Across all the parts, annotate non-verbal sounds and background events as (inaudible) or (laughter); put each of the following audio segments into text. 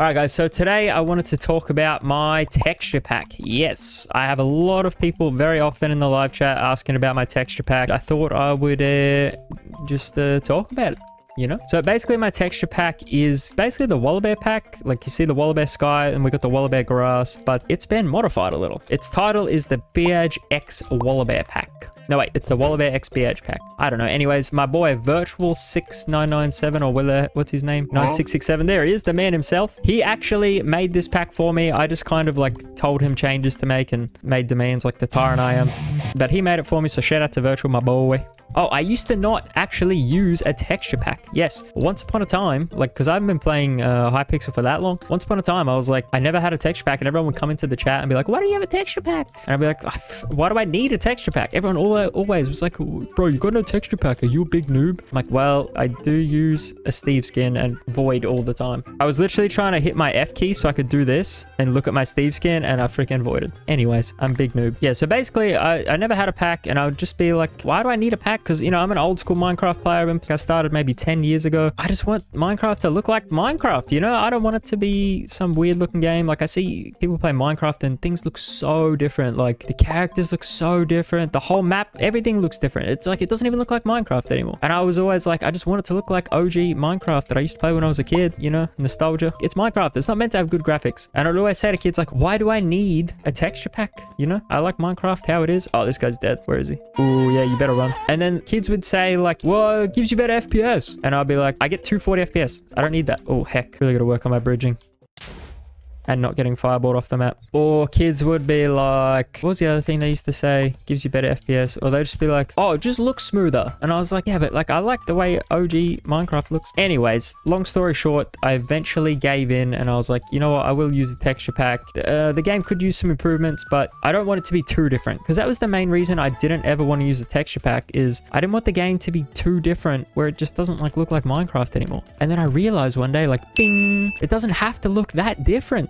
All right, guys. So today I wanted to talk about my texture pack. Yes, I have a lot of people very often in the live chat asking about my texture pack. I thought I would uh, just uh, talk about it you know? So basically my texture pack is basically the Wallibear pack. Like you see the Wallibear sky and we got the Wallibear grass, but it's been modified a little. Its title is the Beyaj X Wallibear pack. No, wait, it's the Wallibear XBH pack. I don't know. Anyways, my boy Virtual6997 or whether, what's his name? 9667. There he is, the man himself. He actually made this pack for me. I just kind of like told him changes to make and made demands like the tyrant I am. But he made it for me, so shout out to Virtual, my boy. Oh, I used to not actually use a texture pack. Yes, once upon a time, like, because I haven't been playing uh, Hypixel for that long. Once upon a time, I was like, I never had a texture pack, and everyone would come into the chat and be like, why do you have a texture pack? And I'd be like, why do I need a texture pack? Everyone always was like, bro, you got no texture pack. Are you a big noob? I'm like, well, I do use a Steve skin and Void all the time. I was literally trying to hit my F key so I could do this and look at my Steve skin, and I freaking voided. Anyways, I'm big noob. Yeah, so basically, I, I never had a pack, and I would just be like, why do I need a pack? Because, you know, I'm an old school Minecraft player. I started maybe 10 years ago. I just want Minecraft to look like Minecraft, you know? I don't want it to be some weird looking game. Like I see people play Minecraft and things look so different. Like the characters look so different. The whole map, everything looks different. It's like, it doesn't even look like Minecraft anymore. And I was always like, I just want it to look like OG Minecraft that I used to play when I was a kid, you know? Nostalgia. It's Minecraft. It's not meant to have good graphics. And I'd always say to kids like, why do I need a texture pack? You know? I like Minecraft how it is. Oh, this guy's dead. Where is he? Oh, yeah, you better run. And then kids would say like, well, it gives you better FPS. And I'd be like, I get 240 FPS. I don't need that. Oh, heck. Really got to work on my bridging and not getting fireballed off the map. Or kids would be like, what was the other thing they used to say? Gives you better FPS. Or they'd just be like, oh, it just looks smoother. And I was like, yeah, but like, I like the way OG Minecraft looks. Anyways, long story short, I eventually gave in and I was like, you know what? I will use the texture pack. Uh, the game could use some improvements, but I don't want it to be too different. Because that was the main reason I didn't ever want to use the texture pack is I didn't want the game to be too different where it just doesn't like look like Minecraft anymore. And then I realized one day, like, bing, it doesn't have to look that different.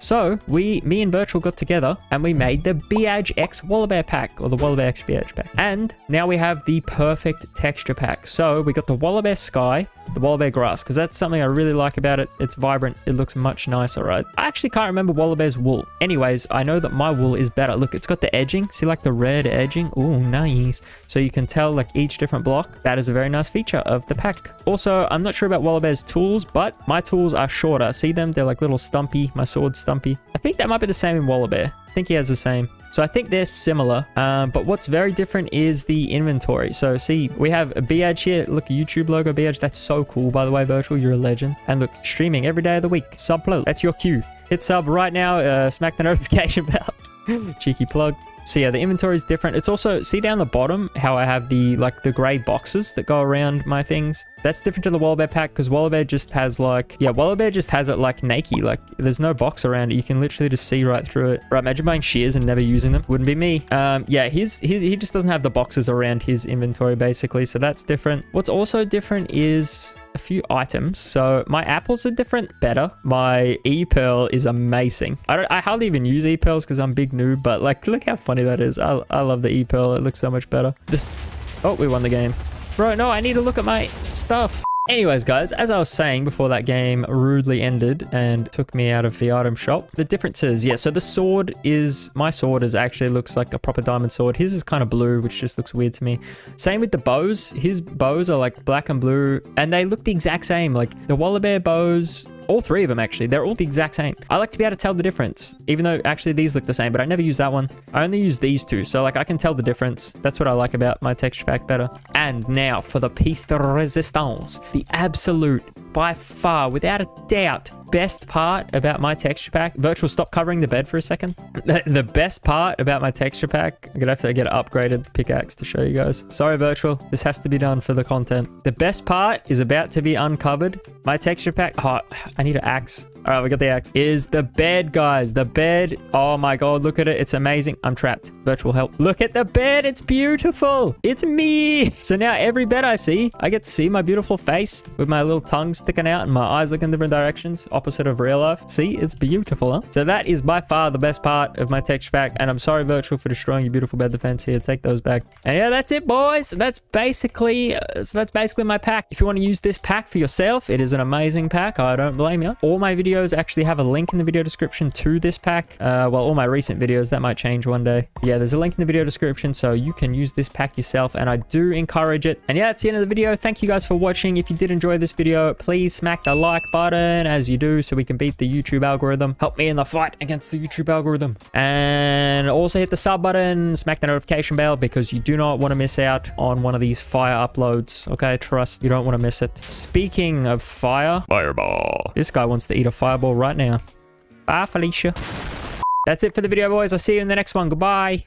So we, me and Virtual got together and we made the Beyaj X Wallibear pack or the Wallibear X Beyaj pack. And now we have the perfect texture pack. So we got the Wallibear Sky, the Wallibear Grass, because that's something I really like about it. It's vibrant. It looks much nicer, right? I actually can't remember Wallibear's wool. Anyways, I know that my wool is better. Look, it's got the edging. See like the red edging? Oh, nice. So you can tell like each different block. That is a very nice feature of the pack. Also, I'm not sure about Wallibear's tools, but my tools are shorter. See them? They're like little stumpy. My sword's stumpy. I think that might be the same in Wallibear. I think he has the same. So I think they're similar, um, but what's very different is the inventory. So see, we have a Beyaj here. Look, YouTube logo Beyaj. That's so cool, by the way, Virtual. You're a legend. And look, streaming every day of the week. Sub plug. That's your cue. Hit sub right now. Uh, smack the (laughs) notification bell. Cheeky plug. So yeah, the inventory is different. It's also, see down the bottom how I have the like the gray boxes that go around my things? That's different to the Wallibear pack because Wallibear just has like, yeah, Wallibear just has it like naked. Like there's no box around it. You can literally just see right through it. Right, imagine buying shears and never using them. Wouldn't be me. Um, yeah, his, his, he just doesn't have the boxes around his inventory basically. So that's different. What's also different is a few items. So my apples are different, better. My E-Pearl is amazing. I don't, I hardly even use E-Pearls because I'm big noob, but like, look how funny that is. I, I love the E-Pearl. It looks so much better. Just, oh, we won the game. Bro, no, I need to look at my stuff. Anyways, guys, as I was saying before that game rudely ended and took me out of the item shop, the difference is, yeah, so the sword is, my sword is actually looks like a proper diamond sword. His is kind of blue, which just looks weird to me. Same with the bows. His bows are like black and blue, and they look the exact same. Like the Wallibear bows all three of them, actually. They're all the exact same. I like to be able to tell the difference, even though actually these look the same, but I never use that one. I only use these two, so like I can tell the difference. That's what I like about my texture pack better. And now for the piece de resistance, the absolute, by far, without a doubt, best part about my texture pack, Virtual, stop covering the bed for a second. (laughs) The, best part about my texture pack, I'm gonna have to get an upgraded pickaxe to show you guys. Sorry, Virtual, this has to be done for the content. The best part is about to be uncovered. My texture pack, oh, I need an axe. All right, we got the axe. Is the bed, guys. The bed. Oh my god, look at it. It's amazing. I'm trapped. Virtual help. Look at the bed. It's beautiful. It's me. (laughs) So now every bed I see, I get to see my beautiful face with my little tongue sticking out and my eyes looking different directions, opposite of real life. See, it's beautiful, huh? So that is by far the best part of my texture pack. And I'm sorry, Virtual, for destroying your beautiful bed defense here. Take those back. And yeah, that's it, boys. That's basically, uh, so that's basically my pack. If you want to use this pack for yourself, it is an amazing pack. I don't blame you. All my videos videos actually have a link in the video description to this pack. Uh, well, all my recent videos, that might change one day. Yeah, there's a link in the video description, so you can use this pack yourself, and I do encourage it. And yeah, that's the end of the video. Thank you guys for watching. If you did enjoy this video, please smack the like button as you do so we can beat the YouTube algorithm. Help me in the fight against the YouTube algorithm. And also hit the sub button, smack the notification bell because you do not want to miss out on one of these fire uploads. Okay, trust, you don't want to miss it. Speaking of fire, fireball. This guy wants to eat a fireball right now. Bye, Felicia. That's it for the video, boys. I'll see you in the next one. Goodbye.